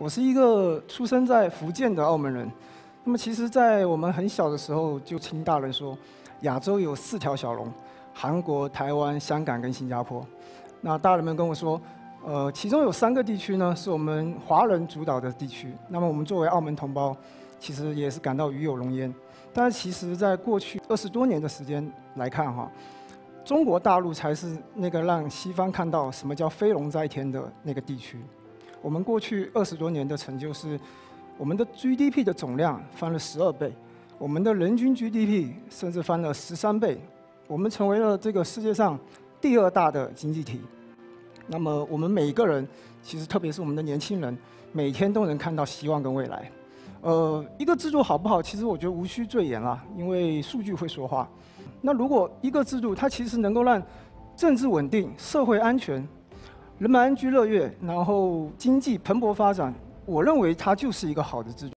我是一个出生在福建的澳门人。那么，其实，在我们很小的时候，就听大人说，亚洲有四条小龙：韩国、台湾、香港跟新加坡。那大人们跟我说，呃，其中有三个地区呢，是我们华人主导的地区。那么，我们作为澳门同胞，其实也是感到与有荣焉。但是，其实，在过去二十多年的时间来看，哈，中国大陆才是那个让西方看到什么叫飞龙在天的那个地区。我们过去二十多年的成就，是我们的 GDP 的总量翻了十二倍，我们的人均 GDP 甚至翻了十三倍，我们成为了这个世界上第二大的经济体。那么，我们每一个人，其实特别是我们的年轻人，每天都能看到希望跟未来。呃，一个制度好不好，其实我觉得无需赘言了，因为数据会说话。那如果一个制度它其实能够让政治稳定、社会安全。人们安居乐业，然后经济蓬勃发展，我认为它就是一个好的制度。